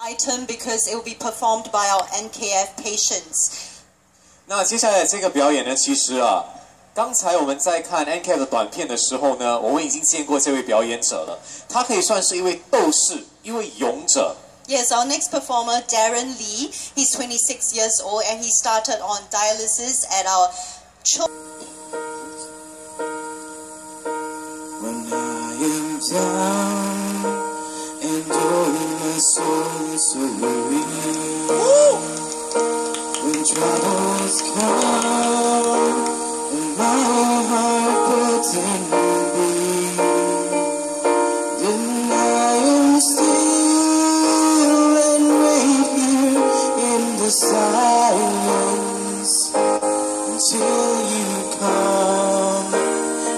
item because it will be performed by our NKF patients. 那接下来这个表演呢，其实啊，刚才我们在看 NKF 的短片的时候呢，我们已经见过这位表演者了。他可以算是一位斗士，一位勇者。Yes, our next performer, Darren Lee, he's 26 years old and he started on dialysis at our children's. When I am down and all my soul is so when troubles come and my heart burden be, then I am still and wait here in the silence until you come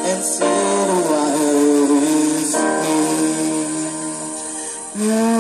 and sit a while with me. Raise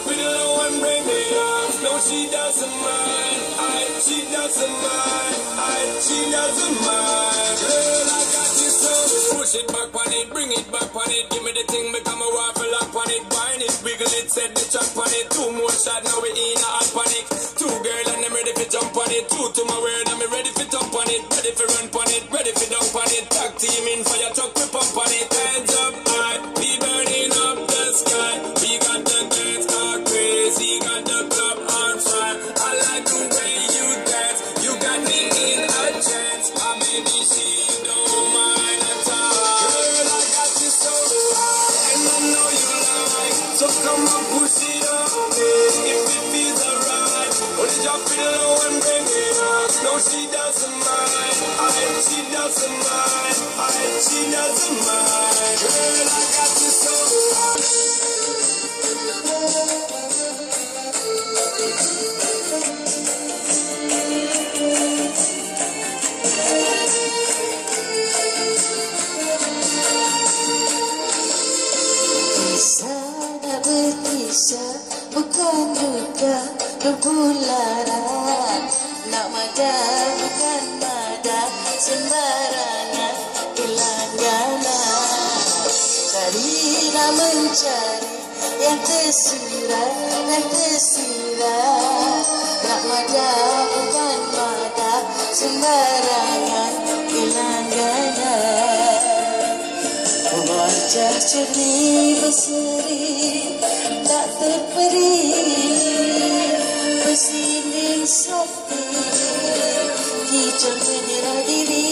Drop it low and bring it up. No, she doesn't mind. I, she doesn't mind. I, she doesn't mind. Girl, I got you so. Push it back on it, bring it back on it. Give me the thing, become a waffle up on it. Wine it, wiggle it, set the chop on it. Two more shots, now we in a hot panic. Doesn't mind. She doesn't Carilah mencari yang tersirat dan tersirat Nak mada bukan mada sembarangan gelangganan Wajah cernih berseri Tak terperi. Bersining sakti Hijau menyerah diri.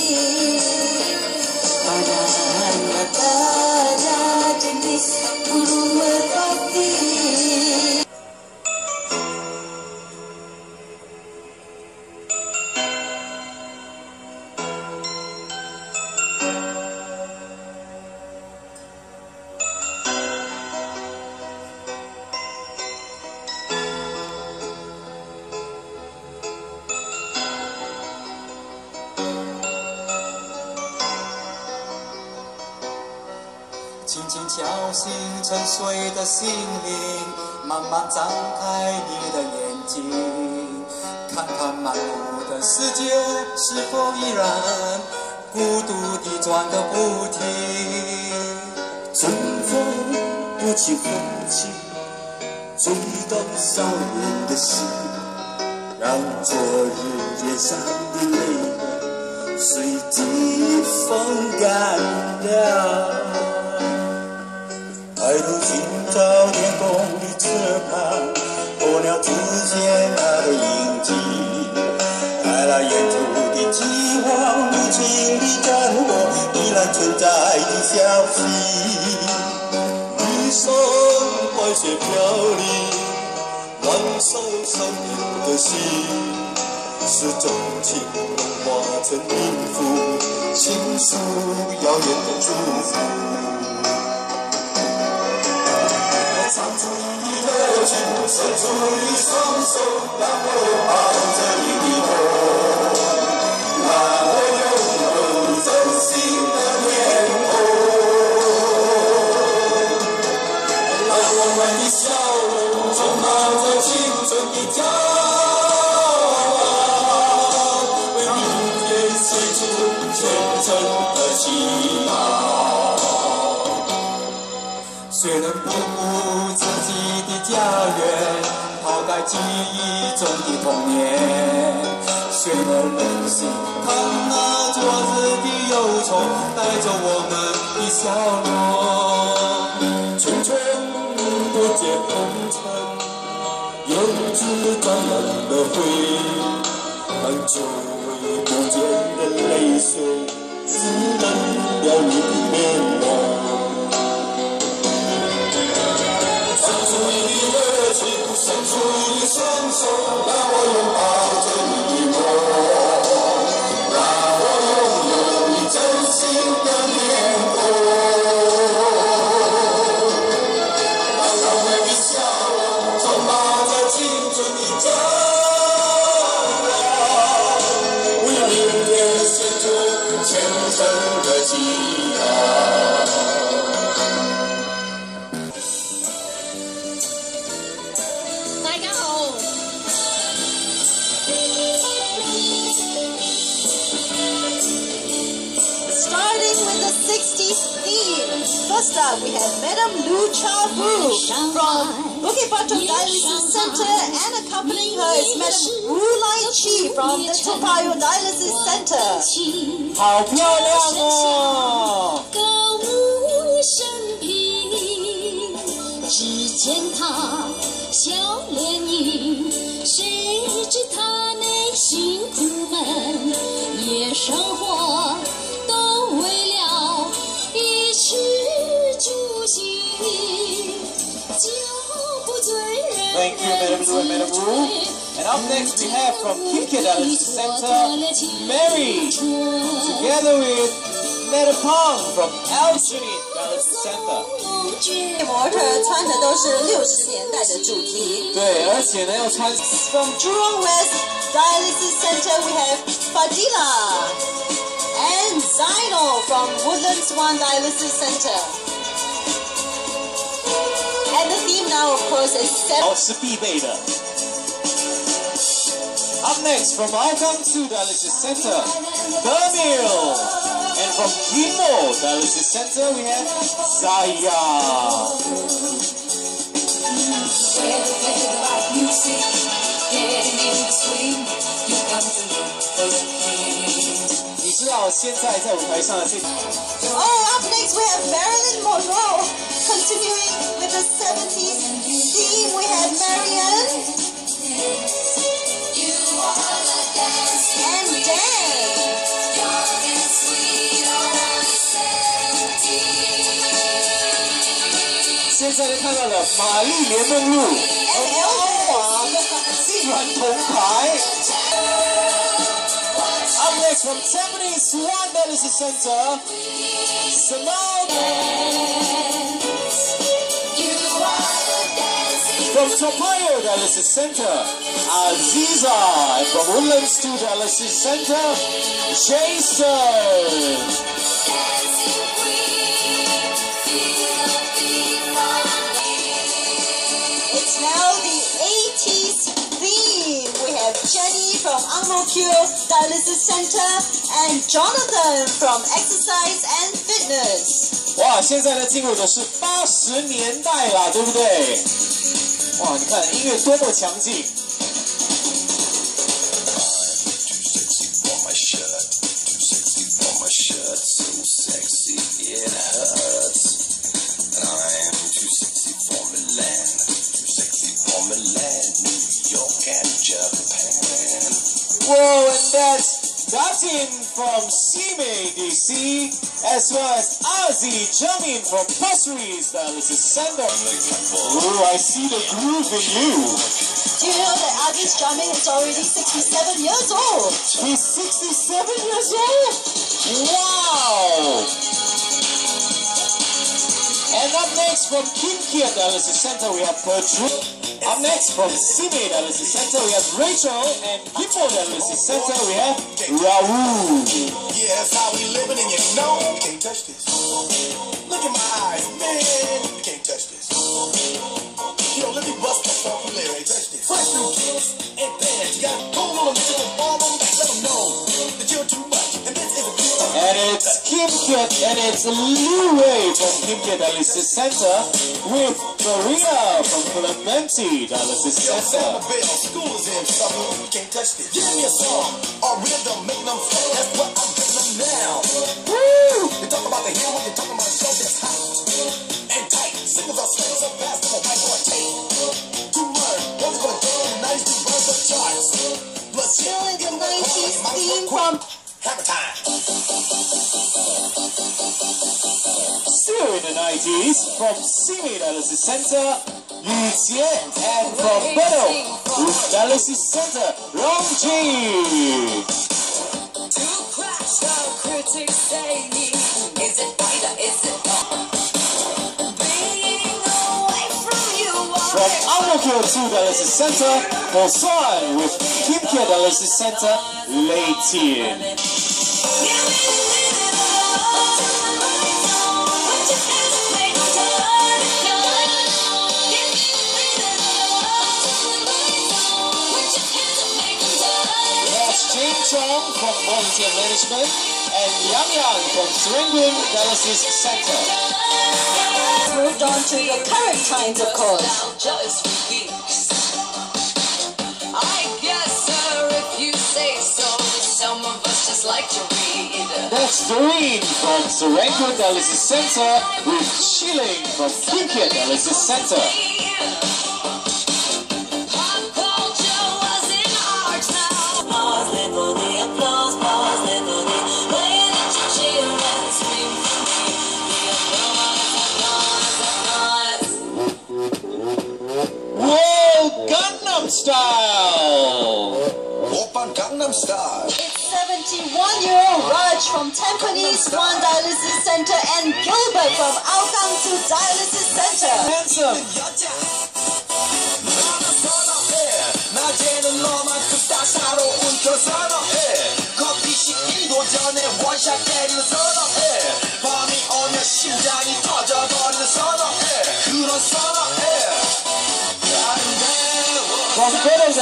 Pandangan 轻轻敲醒沉睡的心灵，慢慢张开你的眼睛，看看满目的世界是否依然孤独地转个不停。春风不解风情，吹动少年的心，让昨日脸上的泪光随季风之间那个印记。来远处的饥荒，无情的战火，依然存在的消息。一生白雪飘零，万寿生命的心，是真情融化成音符，倾诉遥远的祝福。唱出你的热情伸出你双手让我抱着你的头让我拥有真心的面孔让我们的笑容充满着青春的骄傲为明天献出虔诚的祈谁能不顾自己的家园，抛开记忆中的童年？谁能忍心看那昨日的忧愁带走我们的笑容？春春不见红尘，又只沾染了灰。很久不见的泪水，滋润了你的面 Chi from the Toa Payoh Dialysis Center. 好漂亮哦！只见他笑脸迎，谁知他内心苦闷，夜生活都为了一吃住行，酒不醉人 Thank you, and Madam Wu. And up next we have from Kimke Dialysis Center, Mary, together with Netta Pong from Alchemy Dialysis Center. 模特儿穿的都是六十年代的主题。对，而且呢要穿 From Jurong West Dialysis Center, we have Fadila and Zino from Woodlands One Dialysis Center. And the theme now, of course, is 哦 seven. 是必备的。 Up next from Hougang 2 Dialysis Center, Demil. And from Kimo Dialysis Center we have Zaya. Thank 你知道现在在舞台上的这 Oh, up next we have Marilyn Monroe. Continuing with the 70s theme, we have Marianne 现在看到了玛丽莲梦露 And Elva. 竟然铜牌。Up next from Japanese Swan Dialysis Center, Simone. From Topayo Dialysis Center, Aziza. And from Woodlands 2 Dialysis Center, Jason. Now the 80s theme. We have Jenny from Ang Mo Kio Dialysis Center and Jonathan from Exercise and Fitness. 哇，现在呢进入的是八十年代啦，对不对？哇，你看音乐多么强劲！That's Datin from Simei, DC, as well as Ozzy Jamin from Pasir Ris Dialysis Center. Ooh, I see the groove in you. Do you know that Aziz Jamming is already 67 years old? He's 67 years old? Wow! And up next from Kim Kia Dialysis Center, we have Bertrude. Up next from Simei Dialysis Center, we have Rachel. And Gimpo Dialysis Center, we have Raul. Yeah, that's how we living, and you know can't touch this. Look at my eyes, man, Kim Keat and it's Liu Wei from Kim Keat Dialysis Center with Maria from Clementi Yo, sound Center. bell, school is in trouble, you can't touch this. Give me a song, or rhythm, make them feel, that's what I'm now. Woo! You talk about the you're talking about a show that's hot and tight. Singles are fast, a boy tape. To learn, what's going on in the 90s to burn the charts. Plus, Still in the 90s theme from Hammer time. 90s from Simei Dialysis Center, Yu Xie and from Beto with Dialysis Center, Rong Ji. To crash the critics say, is it right or is it wrong? Being away from you From Ang Mo Kio 2 Dialysis Center, Bosan with Kim Kia Dialysis Center, Lei Volunteer Management and Yang Yang from Serangoon Dialysis Center. moved on to the current times, of course. I guess, sir, if you say so, some of us just like to read. That's Doreen from Serangoon Dialysis Center with Shilling from Kinkia Dialysis Center. Gangnam Style. It's 71-year-old Raj from Tampines One Dialysis Center and Gilbert from Hougang 2 Dialysis Center. Handsome! 낮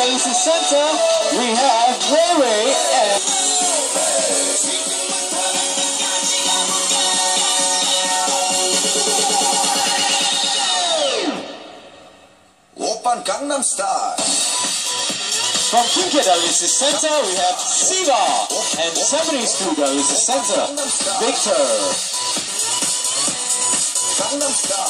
Ladies and Center, we have Ray Ray and... Open Gangnam Style. From Kinke the Center, we have Siva. And Japanese Food the Center, Victor. Gangnam Style.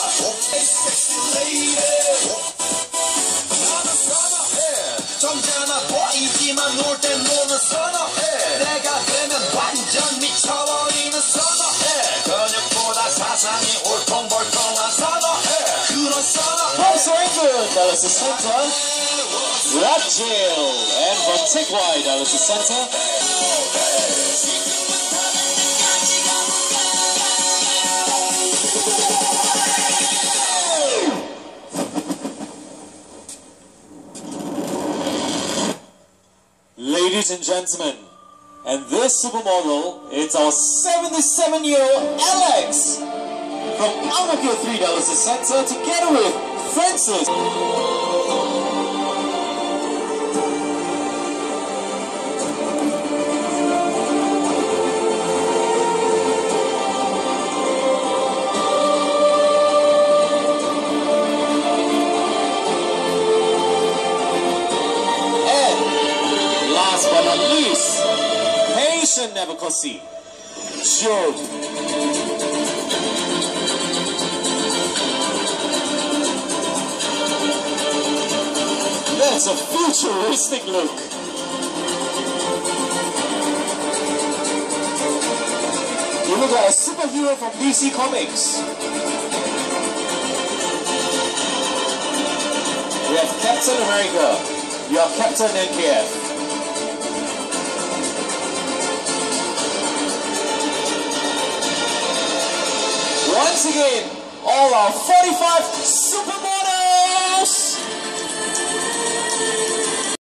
놀 땐 노는 선어해 내가 되면 완전 미쳐버리는 선어해 근육보다 사상이 울퉁불퉁한 선어해 그런 선어해 From Serangoon Dialysis Center, Rajil. And from Tikwai Dialysis Center, Ladies and gentlemen, and this supermodel, it's our 77-year-old Alex from Ang Mo Kio 3 Dialysis Center together with Francis. prophecy. Job. That's a futuristic look. You look like a superhero from DC Comics. We have Captain America. You are Captain NKF. Once again, all our 45 supermodels.